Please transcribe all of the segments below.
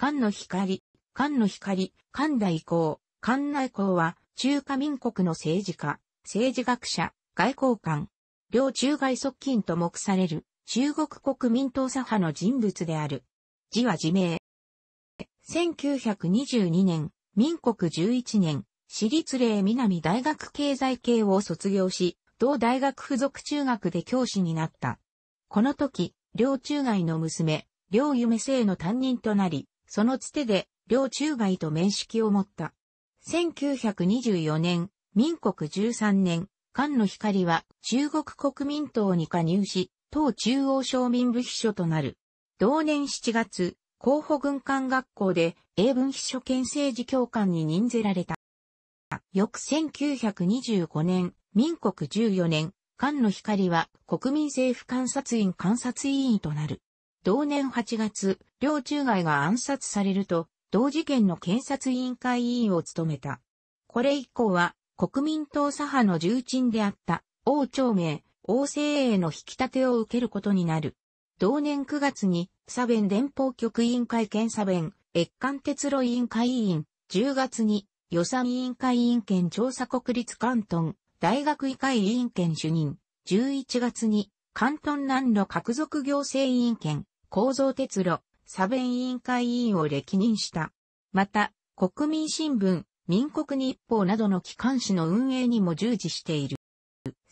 菅の光、菅の光、菅大公、菅内公は中華民国の政治家、政治学者、外交官、両中外側近と目される中国国民党左派の人物である。字は自明。1922年、民国11年、私立霊南大学経済系を卒業し、同大学附属中学で教師になった。この時、両中外の娘、両夢生の担任となり、そのつてで、両中外と面識を持った。1924年、民国13年、菅野光は中国国民党に加入し、党中央商民部秘書となる。同年7月、候補軍艦学校で英文秘書兼政治教官に任ぜられた。翌1925年、民国14年、菅野光は国民政府監察院監察委員となる。同年8月、両中外が暗殺されると、同事件の検察委員会委員を務めた。これ以降は、国民党左派の重鎮であった、王長明、王政営の引き立てを受けることになる。同年9月に、左弁電報局委員会兼左弁、越韓鉄路委員会委員、10月に、予算委員会委員兼調査国立関東、大学医会委員兼主任、11月に、関東南路各属行政委員兼、構造鉄路、左弁委員会委員を歴任した。また、国民新聞、民国日報などの機関紙の運営にも従事している。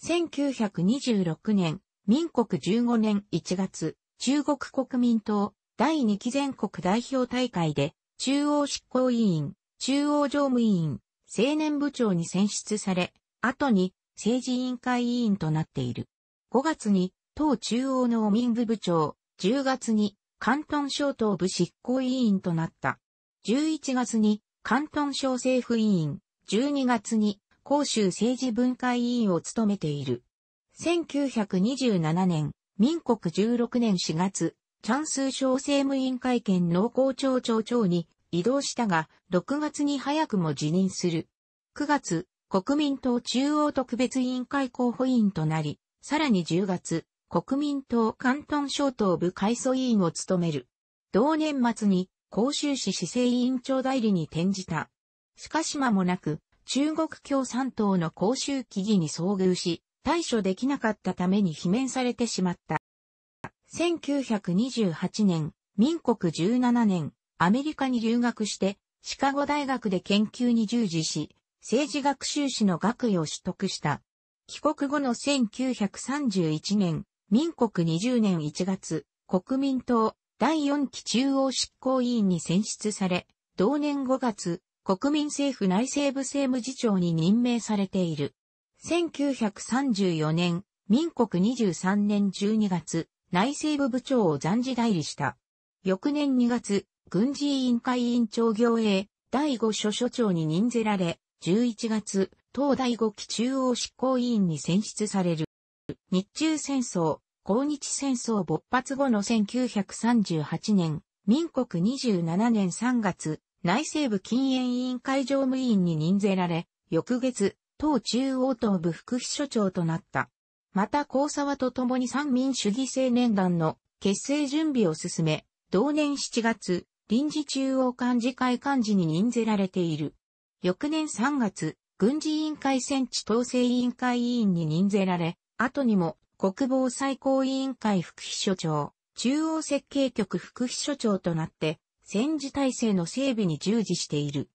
1926年、民国15年1月、中国国民党第2期全国代表大会で、中央執行委員、中央常務委員、青年部長に選出され、後に政治委員会委員となっている。5月に党中央の民部部長、10月に関東省党部執行委員となった。11月に関東省政府委員、12月に広州政治分会委員を務めている。1927年、民国16年4月、チャンス省政務委員会兼農工庁長長に移動したが、6月に早くも辞任する。9月、国民党中央特別委員会候補委員となり、さらに10月、国民党関東省党部改組委員を務める。同年末に、広州市市政委員長代理に転じた。しかし間もなく、中国共産党の広州記議に遭遇し、対処できなかったために罷免されてしまった。1928年、民国17年、アメリカに留学して、シカゴ大学で研究に従事し、政治学修士の学位を取得した。帰国後の1931年、民国20年1月、国民党第4期中央執行委員に選出され、同年5月、国民政府内政部政務次長に任命されている。1934年、民国23年12月、内政部部長を暫時代理した。翌年2月、軍事委員会委員長行営第5所所長に任ぜられ、11月、東第5期中央執行委員に選出される。日中戦争、抗日戦争勃発後の1938年、民国27年3月、内政部禁煙委員会常務委員に任ぜられ、翌月、党中央党部副秘書長となった。また、高沢と共に三民主義青年団の結成準備を進め、同年7月、臨時中央幹事会幹事に任ぜられている。翌年3月、軍事委員会戦地統制委員会委員に任ぜられ、後にも国防最高委員会副秘書長、中央設計局副秘書長となって、戦時体制の整備に従事している。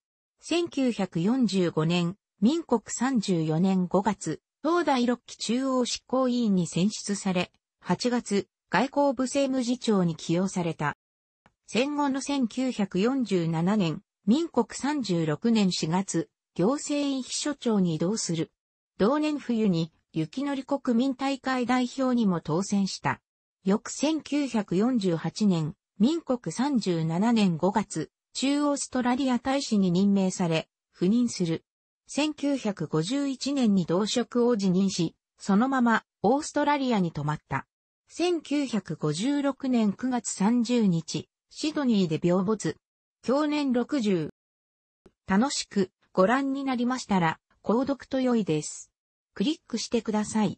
1945年、民国34年5月、東大6期中央執行委員に選出され、8月、外交部政務次長に起用された。戦後の1947年、民国36年4月、行政院秘書長に移動する。同年冬に、雪乗り国民大会代表にも当選した。翌1948年、民国37年5月、中オーストラリア大使に任命され、赴任する。1951年に同職を辞任し、そのままオーストラリアに泊まった。1956年9月30日、シドニーで病没。去年60。楽しくご覧になりましたら、購読と良いです。クリックしてください。